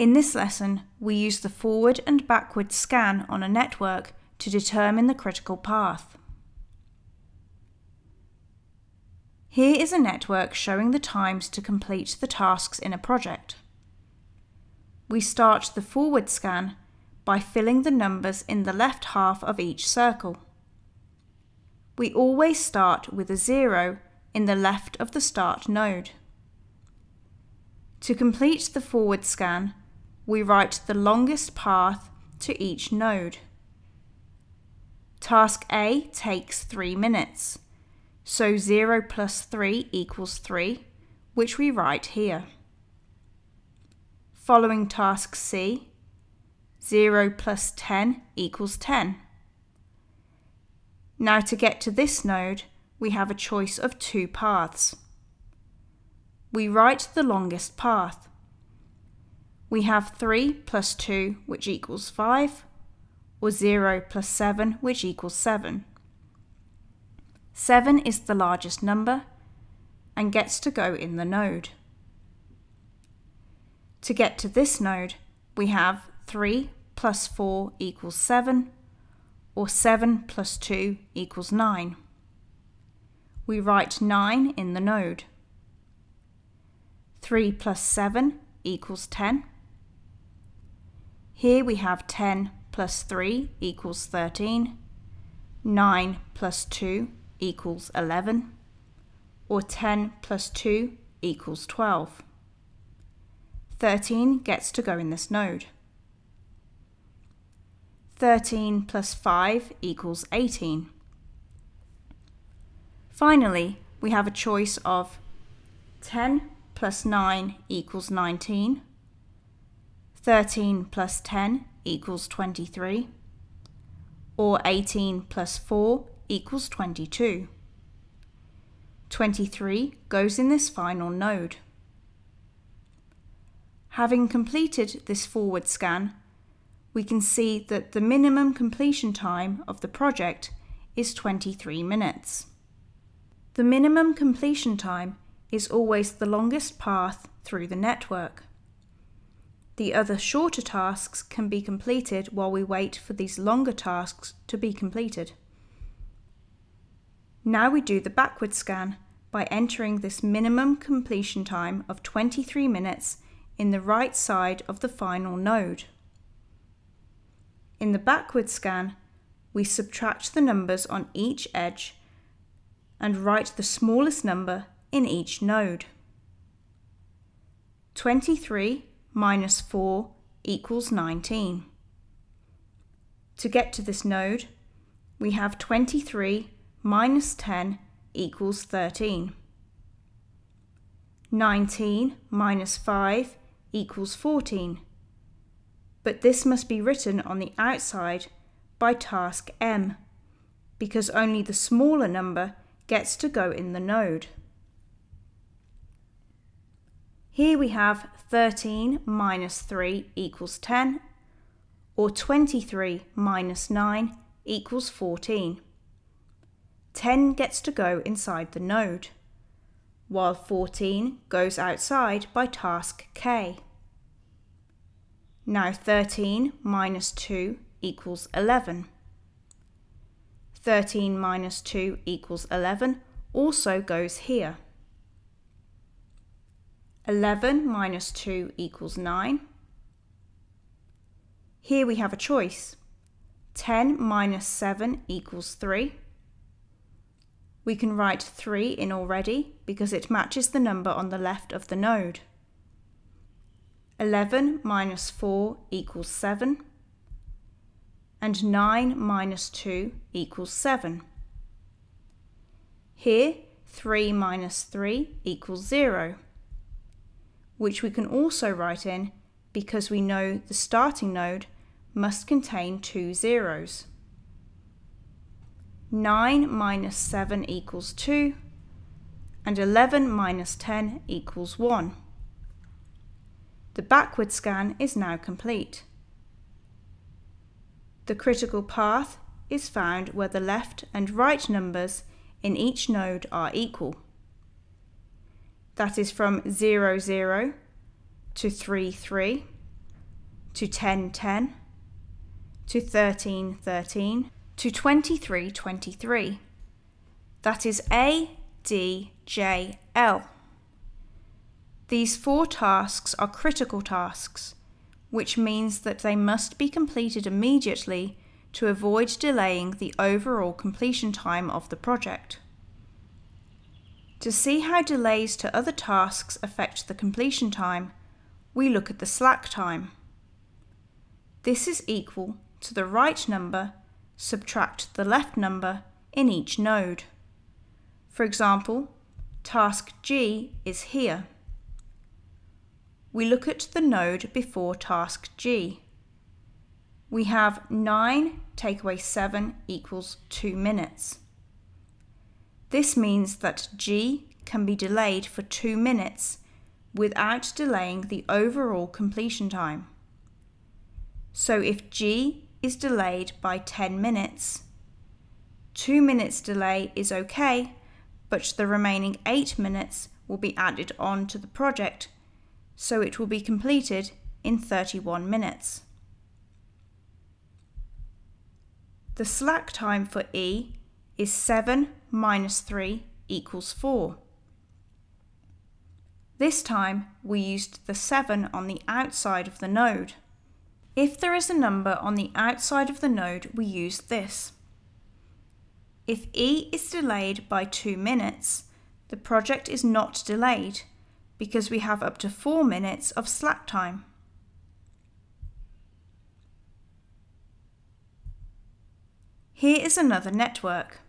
In this lesson, we use the forward and backward scan on a network to determine the critical path. Here is a network showing the times to complete the tasks in a project. We start the forward scan by filling the numbers in the left half of each circle. We always start with a zero in the left of the start node. To complete the forward scan, we write the longest path to each node. Task A takes 3 minutes, so 0 plus 3 equals 3, which we write here. Following task C, 0 plus 10 equals 10. Now to get to this node, we have a choice of two paths. We write the longest path. We have 3 plus 2, which equals 5, or 0 plus 7, which equals 7. 7 is the largest number and gets to go in the node. To get to this node, we have 3 plus 4 equals 7, or 7 plus 2 equals 9. We write 9 in the node. 3 plus 7 equals 10. Here we have 10 plus 3 equals 13, 9 plus 2 equals 11, or 10 plus 2 equals 12. 13 gets to go in this node. 13 plus 5 equals 18. Finally, we have a choice of 10 plus 9 equals 19, 13 plus 10 equals 23, or 18 plus 4 equals 22. 23 goes in this final node. Having completed this forward scan, we can see that the minimum completion time of the project is 23 minutes. The minimum completion time is always the longest path through the network. The other shorter tasks can be completed while we wait for these longer tasks to be completed. Now we do the backward scan by entering this minimum completion time of 23 minutes in the right side of the final node. In the backward scan, we subtract the numbers on each edge and write the smallest number in each node. 23 minus 4 equals 19. To get to this node, we have 23 minus 10 equals 13. 19 minus 5 equals 14 but this must be written on the outside by task M, because only the smaller number gets to go in the node. Here we have 13 minus 3 equals 10, or 23 minus 9 equals 14. 10 gets to go inside the node, while 14 goes outside by task K. Now 13 minus 2 equals 11. 13 minus 2 equals 11 also goes here. 11 minus 2 equals 9. Here we have a choice. 10 minus 7 equals 3. We can write 3 in already because it matches the number on the left of the node. 11 minus 4 equals 7, and 9 minus 2 equals 7. Here, 3 minus 3 equals 0, which we can also write in because we know the starting node must contain two zeros. 9 minus 7 equals 2, and 11 minus 10 equals 1. The backward scan is now complete. The critical path is found where the left and right numbers in each node are equal. That is from 0, 0 to 3, 3 to 1010 to 1313 to 2323. That is A, D, J, L. These four tasks are critical tasks, which means that they must be completed immediately to avoid delaying the overall completion time of the project. To see how delays to other tasks affect the completion time, we look at the slack time. This is equal to the right number subtract the left number in each node. For example, task G is here. We look at the node before task G. We have 9 take away 7 equals 2 minutes. This means that G can be delayed for 2 minutes without delaying the overall completion time. So if G is delayed by 10 minutes, 2 minutes delay is okay, but the remaining 8 minutes will be added on to the project, so it will be completed in 31 minutes. The slack time for E is 7 minus 3 equals 4. This time we used the 7 on the outside of the node. If there is a number on the outside of the node, we use this. If E is delayed by 2 minutes, the project is not delayed because we have up to 4 minutes of slack time. Here is another network.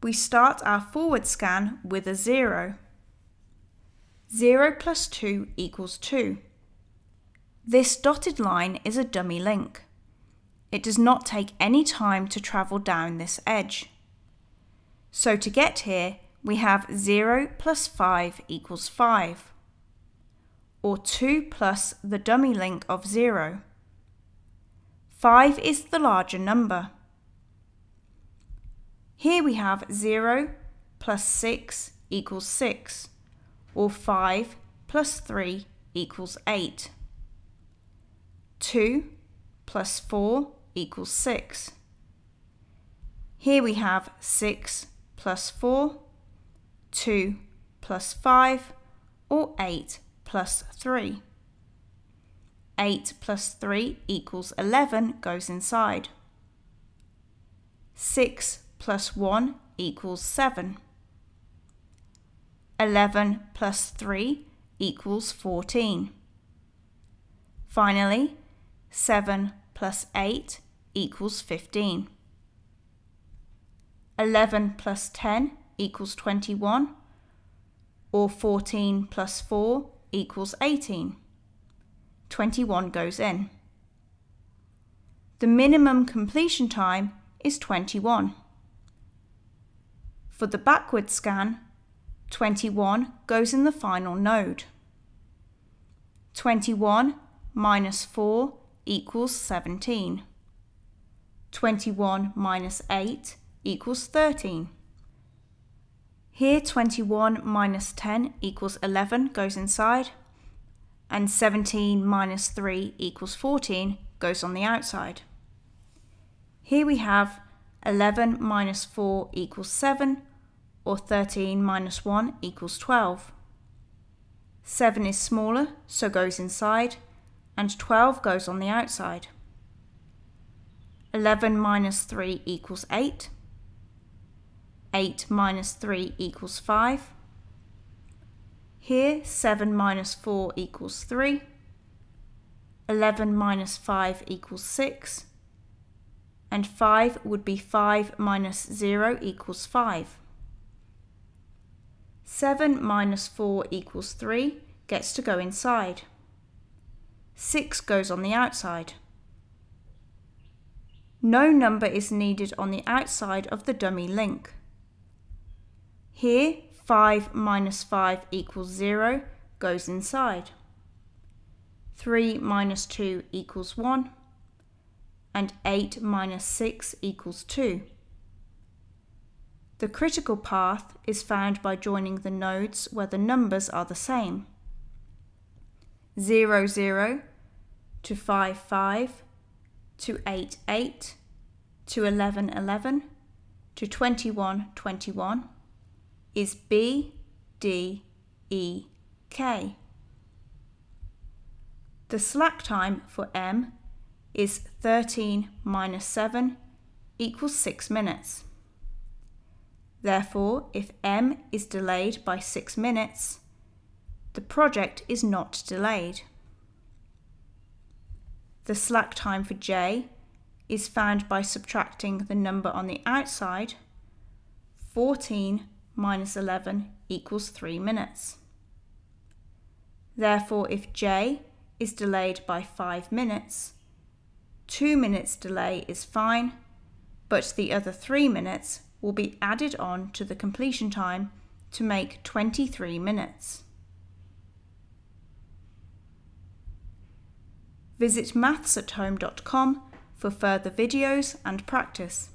We start our forward scan with a 0. 0 plus 2 equals 2. This dotted line is a dummy link. It does not take any time to travel down this edge. So to get here, we have 0 plus 5 equals 5, or 2 plus the dummy link of 0. 5 is the larger number. Here we have 0 plus 6 equals 6, or 5 plus 3 equals 8. 2 plus 4 equals 6. Here we have 6 plus 4, 2 plus 5, or 8 plus 3. 8 plus 3 equals 11 goes inside. 6 plus 1 equals 7. 11 plus 3 equals 14. Finally, 7 plus 8 equals 15. 11 plus 10 equals 21, or 14 plus 4 equals 18. 21 goes in. The minimum completion time is 21. For the backward scan, 21 goes in the final node. 21 minus 4 equals 17. 21 minus 8 equals 13. Here 21 minus 10 equals 11 goes inside, and 17 minus 3 equals 14 goes on the outside. Here we have 11 minus 4 equals 7, or 13 minus 1 equals 12. 7 is smaller, so goes inside, and 12 goes on the outside. 11 minus 3 equals 8. 8 minus 3 equals 5. Here, 7 minus 4 equals 3. 11 minus 5 equals 6. And 5 would be 5 minus 0 equals 5. 7 minus 4 equals 3 gets to go inside. 6 goes on the outside. No number is needed on the outside of the dummy link. Here, 5 minus 5 equals 0 goes inside. 3 minus 2 equals 1. And 8 minus 6 equals 2. The critical path is found by joining the nodes where the numbers are the same. 0, 0, to 5 5 to 8 8 to 11 11 to 21 21 is B, D, E, K. The slack time for M is 13 minus 7 equals 6 minutes. Therefore, if M is delayed by 6 minutes, the project is not delayed. The slack time for J is found by subtracting the number on the outside. 14 minus 11 equals 3 minutes. Therefore, if J is delayed by 5 minutes, 2 minutes delay is fine, but the other 3 minutes will be added on to the completion time to make 23 minutes. Visit mathsathome.com for further videos and practice.